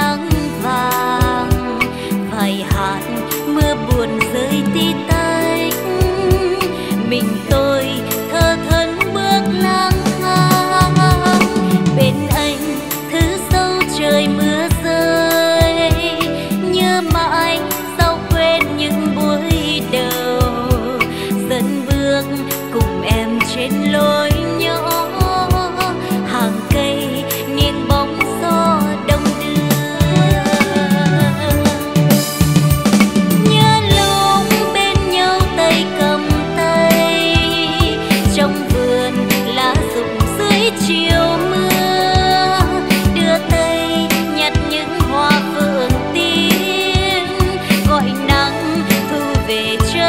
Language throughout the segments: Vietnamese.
nắng vàng vài hạt mưa buồn rơi tít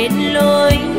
trên lối.